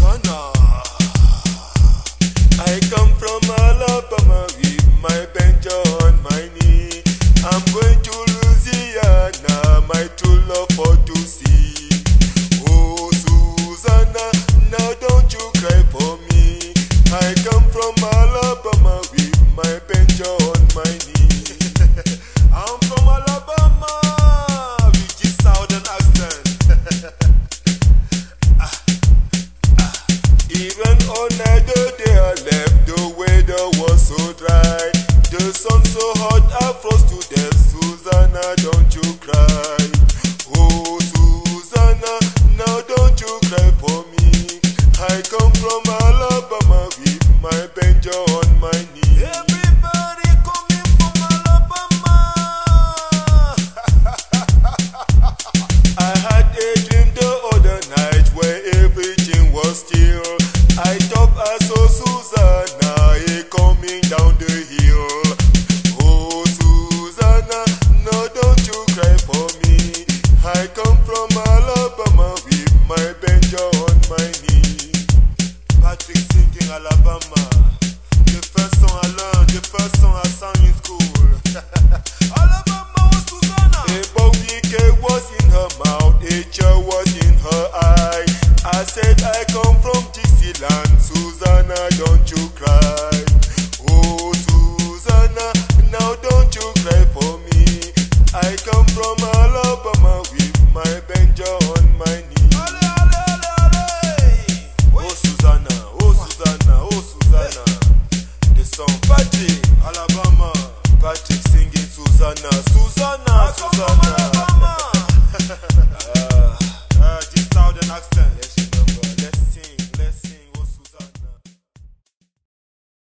Montana. so hot I froze to death. Susanna don't you cry. Oh Susanna now don't you cry for me. I come from on my knee. Patrick singing Alabama. The first song I learned, the first song I sang in school. Alabama was bouquet was in her mouth, a was in her eye. I said I come from Susanna, don't you Susana.